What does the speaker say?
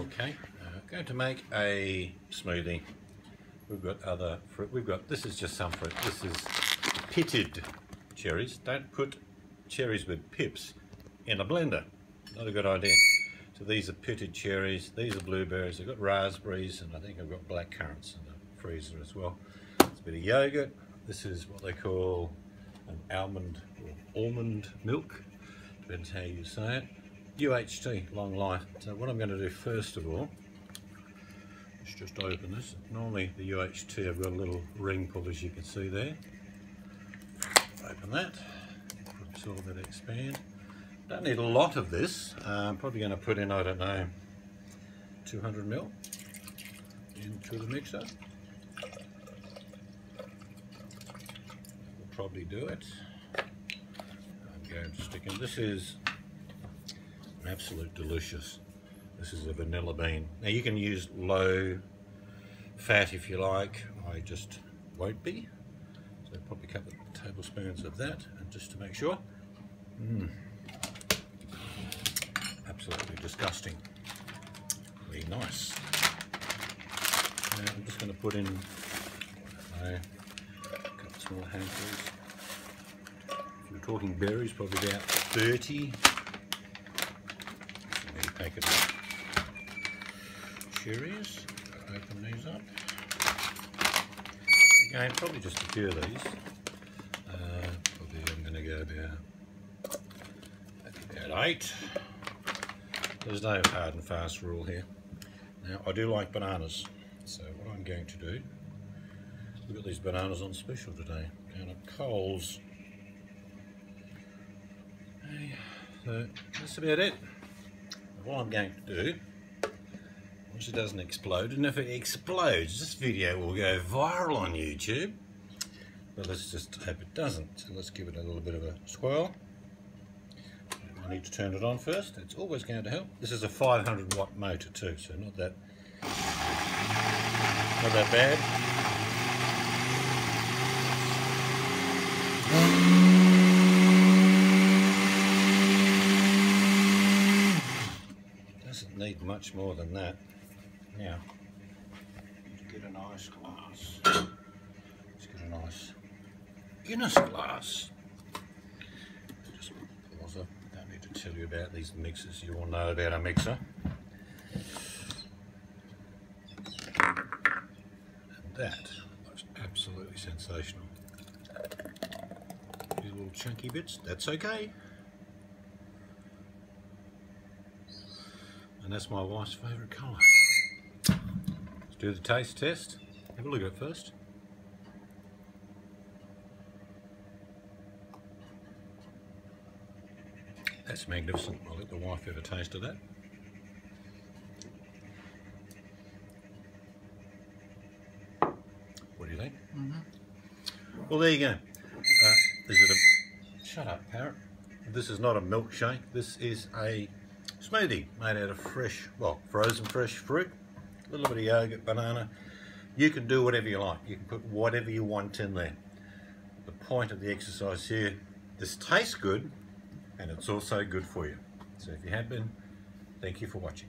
Okay, uh, going to make a smoothie. We've got other fruit. We've got, this is just some fruit. This is pitted cherries. Don't put cherries with pips in a blender. Not a good idea. So these are pitted cherries. These are blueberries. I've got raspberries and I think I've got black currants in the freezer as well. It's a bit of yogurt. This is what they call an almond or almond milk. Depends how you say it. UHT, long life. So what I'm going to do first of all is just open this. Normally the UHT I've got a little ring pull as you can see there. Open that, absorb it, expand. Don't need a lot of this. I'm probably going to put in, I don't know, 200 mil into the mixer. We'll probably do it. I'm going to stick in. This is absolute delicious. This is a vanilla bean. Now you can use low fat if you like. I just won't be. So probably a couple of tablespoons of that and just to make sure. Mm. Absolutely disgusting. Really nice. Now I'm just going to put in know, a couple of small handfuls. If you're talking berries, probably about 30 of cherries. Open these up. Again, probably just a few of these. Uh, probably I'm going to go about, about eight. There's no hard and fast rule here. Now, I do like bananas. So what I'm going to do, we've got these bananas on special today. Down at Coles. So that's about it what I'm going to do, once it doesn't explode, and if it explodes, this video will go viral on YouTube. But let's just hope it doesn't. So let's give it a little bit of a swirl. I need to turn it on first. It's always going to help. This is a 500 watt motor too, so not that not that bad. Need much more than that. Now, get a nice glass. Let's get a nice Guinness glass. Just pause it. Don't need to tell you about these mixers. You all know about a mixer. And that looks absolutely sensational. These little chunky bits, that's okay. And that's my wife's favourite colour. Let's do the taste test. Have a look at it first. That's magnificent. I'll let the wife have a taste of that. What do you think? Mm -hmm. Well, there you go. Uh, is it a... Shut up, parrot. This is not a milkshake. This is a smoothie made out of fresh, well, frozen fresh fruit, a little bit of yogurt, banana. You can do whatever you like. You can put whatever you want in there. The point of the exercise here, this tastes good and it's also good for you. So if you have been, thank you for watching.